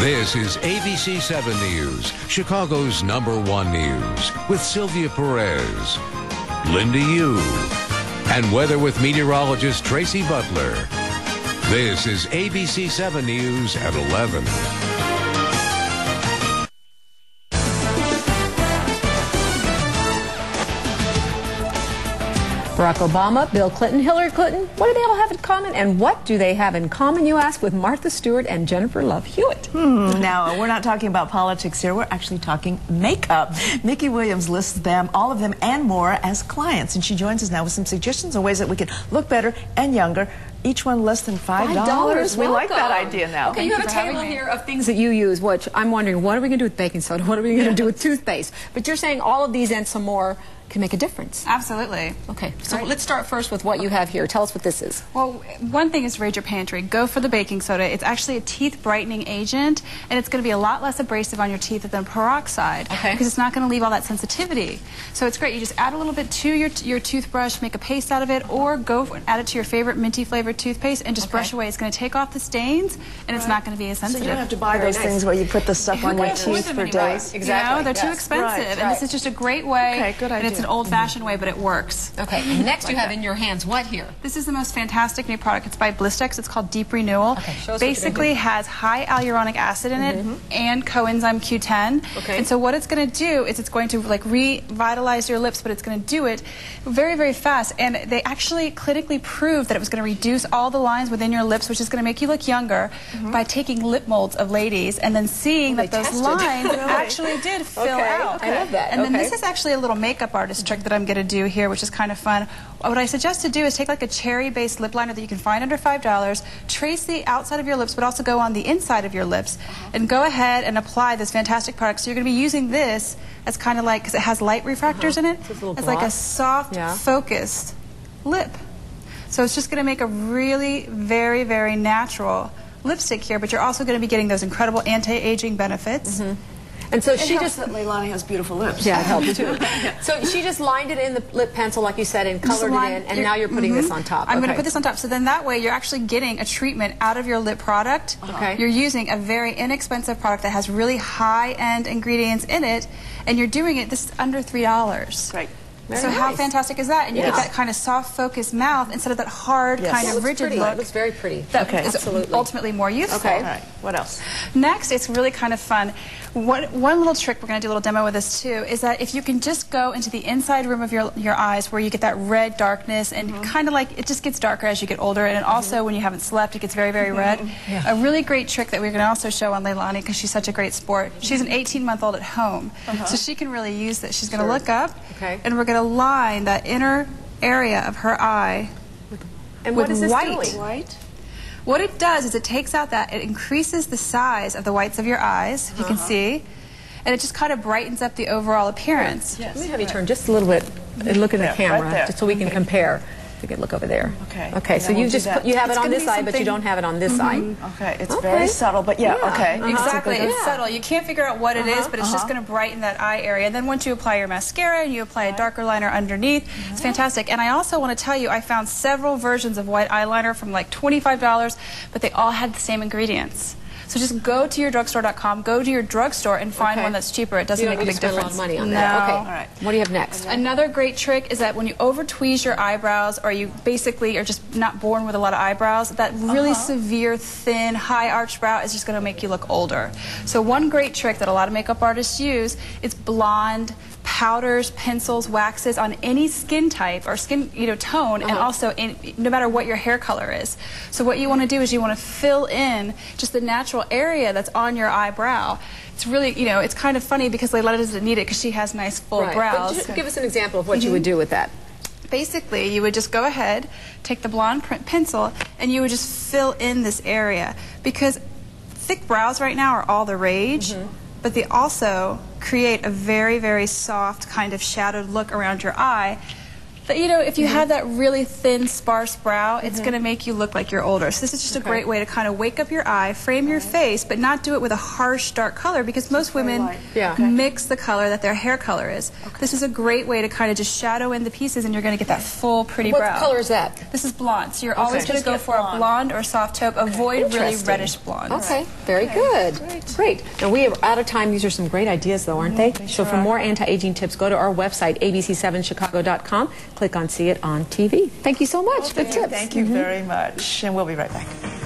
This is ABC 7 News, Chicago's number one news, with Sylvia Perez, Linda Yu, and weather with meteorologist Tracy Butler. This is ABC 7 News at 11. Barack Obama, Bill Clinton, Hillary Clinton, what do they all have in common? And what do they have in common, you ask, with Martha Stewart and Jennifer Love Hewitt? Hmm, now, we're not talking about politics here. We're actually talking makeup. Mickey Williams lists them, all of them, and more as clients. And she joins us now with some suggestions on ways that we can look better and younger. Each one less than $5. $5. We like that idea now. Okay, you have a table here of things that you use, which I'm wondering, what are we going to do with baking soda? What are we going to do with toothpaste? But you're saying all of these and some more can make a difference. Absolutely. Okay, so let's start first with what you have here. Tell us what this is. Well, one thing is raid your pantry. Go for the baking soda. It's actually a teeth brightening agent, and it's going to be a lot less abrasive on your teeth than peroxide Okay. because it's not going to leave all that sensitivity. So it's great. You just add a little bit to your your toothbrush, make a paste out of it, or go and add it to your favorite minty flavored toothpaste and just Okay. brush away. It's going to take off the stains, and it's not going to be as sensitive. So you don't have to buy Very those nice. things where you put the stuff on your teeth for days. Exactly, You know, they're too expensive, Right, and this is just a great way. Okay, good And it's idea. An old-fashioned way, but it works. Okay, and next you have in your hands what here? This is the most fantastic new product. It's by Blistex. It's called Deep Renewal. Okay, show us Basically has high hyaluronic acid in it mm-hmm. and coenzyme Q10. Okay. And so what it's going to do is it's going to like revitalize your lips, but it's going to do it very, very fast. And they actually clinically proved that it was going to reduce all the lines within your lips, which is going to make you look younger mm-hmm. by taking lip molds of ladies and then seeing Oh, that those tested. lines Really? actually did fill Okay, out. I love that. And then this is actually a little makeup artist trick that I'm going to do here, which is kind of fun. What I suggest to do is take like a cherry-based lip liner that you can find under $5, trace the outside of your lips, but also go on the inside of your lips, and go ahead and apply this fantastic product. So you're going to be using this as kind of like, because it has light refractors in it, It's like a soft, Yeah. focused lip. So it's just going to make a really very, very natural lipstick here, but you're also going to be getting those incredible anti-aging benefits. And so It she just that Leilani has beautiful lips. Yeah, it helps too. so she just lined it in the lip pencil, like you said, and colored line- it in, and now you're putting this mhm. on top. I'm going to put this on top. So then that way you're actually getting a treatment out of your lip product. Okay. You're using a very inexpensive product that has really high-end ingredients in it, and you're doing it this is under three dollars. Right. So Very how fantastic is that? And you Yeah. get that kind of soft, focused mouth instead of that hard, Yes. kind It of looks rigid pretty. look. It looks very pretty. That Okay. is Absolutely. ultimately more useful. Okay. All right. What else? Next, it's really kind of fun. One, one little trick, we're going to do a little demo with this too, is that if you can just go into the inside room of your, your eyes where you get that red darkness and Mm-hmm. kind of like it just gets darker as you get older, and also when you haven't slept, it gets very, very red. Mm-hmm. A really great trick that we're going to also show on Leilani because she's such a great sport. She's an 18 month old at home, so she can really use this. She's going to. Sure. look up, Okay. and we're going to line that inner area of her eye And with what is this white. White? What it does is it takes out that, it increases the size of the whites of your eyes, if you can Uh-huh. see, and it just kind of brightens up the overall appearance. Yes. Let me have you turn just a little bit and look at There, the camera, right just so we can compare. We can look over there. Okay. Okay. So you we'll do just put, you have It's it on this side, but you don't have it on this mm-hmm. side. Okay, it's Okay. very subtle, but yeah, Yeah. okay. Uh-huh. Exactly, Yeah. it's subtle. You can't figure out what it is, uh-huh. but it's just uh-huh. going to brighten that eye area. And then once you apply your mascara and you apply a darker liner underneath, it's fantastic. And I also want to tell you, I found several versions of white eyeliner from like $25, but they all had the same ingredients. So just go to your drugstore.com, go to your drugstore and find Okay. one that's cheaper. It doesn't You make a big to spend difference. a lot of money on no. that. Okay. All right. What do you have next? Another great trick is that when you over tweeze your eyebrows or you basically are just not born with a lot of eyebrows, that really uh-huh. severe, thin, high arched brow is just going to make you look older. So one great trick that a lot of makeup artists use is blonde powders, pencils, waxes on any skin type or skin you know tone and uh-huh. also in, no matter what your hair color is. So what you want to do is you want to fill in just the natural area that's on your eyebrow. It's really, you know, it's kind of funny because Leilani doesn't need it because she has nice full Right. But brows. just give us an example of what you would mm-hmm. do with that. Basically, you would just go ahead, take the blonde print pencil, and you would just fill in this area because thick brows right now are all the rage, mm-hmm. But they also create a very, very soft kind of shadowed look around your eye. But you know, if you mm-hmm. have that really thin, sparse brow, it's mm-hmm. going to make you look like you're older. So this is just a great way to kind of wake up your eye, frame your face, but not do it with a harsh, dark color because most women Yeah. mix the color that their hair color is. This is a great way to kind of just shadow in the pieces, and you're going to get that full, pretty What brow. What color is that? This is blonde. So you're always going to go for a blonde. blonde or soft taupe. Avoid really reddish blonde. Okay, very good. Great. Now we are out of time. These are some great ideas, though, aren't mm-hmm. they? So for more anti-aging tips, go to our website, abc7chicago.com. Click on See It on TV. Thank you so much. Good tips. Thank you mm-hmm. very much. And we'll be right back.